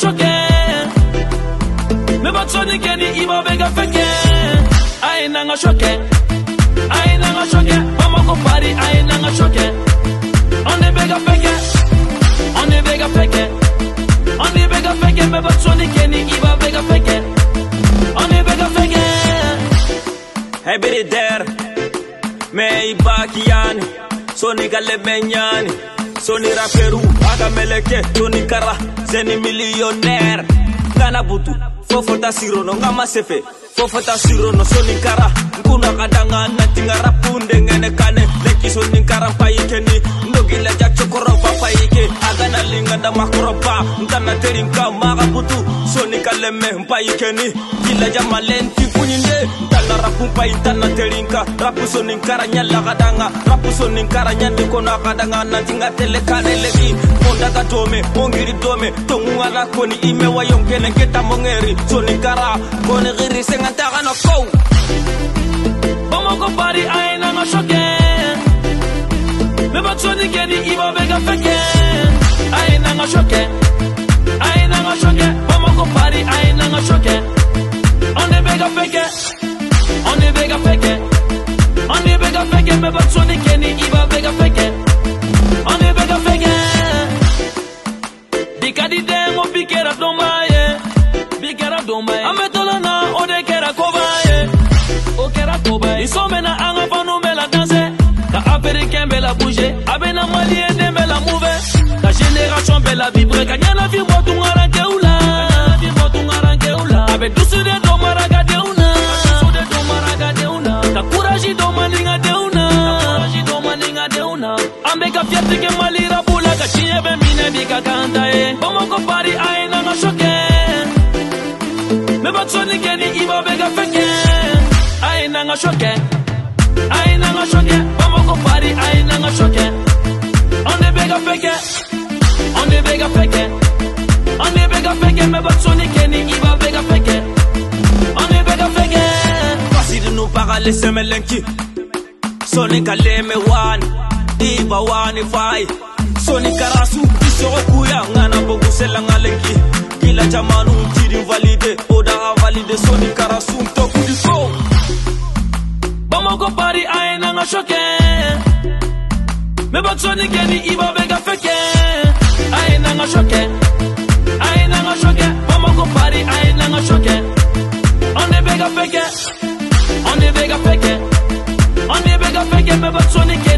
shoke Me batsoni keni iba bega feke Ay nanga shoke Ay nanga shoke Mama ko party ay nanga shoke On est bega feke On est bega feke On est bega feke Me batsoni keni iba bega feke On est bega feke Hey biri der Me ibaki yani Soni raperu Aga meleke Soni kara jeni millionnaire. Ngana butu fofota sirono ngama sefe. Fofota sirono soninkara nkuna kadanga natinga rapunde ngene kane. Leki soninkara mpayikeni ndogila ja cokoroba payike agana linganda makoroba nkana terinka maga butu sonika leme mpayikeni jilaja malenti kunyinde tanga rapu pai tanna telinka rapu sonin karanya lagadanga rapu sonin karanya nikona kadanga nantinga tele karelegi mondaga tome mongiri tome tongungala koni ime wayongene keta mongeri. Sonin kara kone giri sengantaga no kou Bomongo party aina e no shoken Beba tsoni keni iba bega feken Aina e no shoken Aina e no shoken Bomongo party aina no shoken bigger fake On est bigger fake On est bigger fake Mais votre son est kenny va bigger fake On est bigger fake Dikadide mo pikera dombaye Bikera dombaye Ametolana ode kera kobaye O kera kobaye Ils sont maintenant en avant nous met la danser Ka américain bela bouger. Abena malien bela mouver Ta génération bela vibrer Kanyana vibre tout fiatike malira bula ka siɲɛ bɛ minɛ b'i ka kan ta ye pari a ye nanga sɔ kɛ ne bɛ sɔnni ni i a ye nanga sɔ a ye nanga pari a ye nanga sɔ kɛ an de bɛ ka fɛn kɛ an de bɛ ka fɛn kɛ an de bɛ ka fɛn ni de Iba wani fai Soni karasu Isoro kuya. Ngana bogu sela ngalenki Kila jamanu Tiri valide. Oda a valide Soni karasu Toku di ko Bamako pari aina nga shoke. Me batsoni keni iba bega feke. Aina nga shoke. Aina nga shoke. Bamako pari aina nga shoke. On est bega feke. On est bega feke. On est bega feke Me iba bega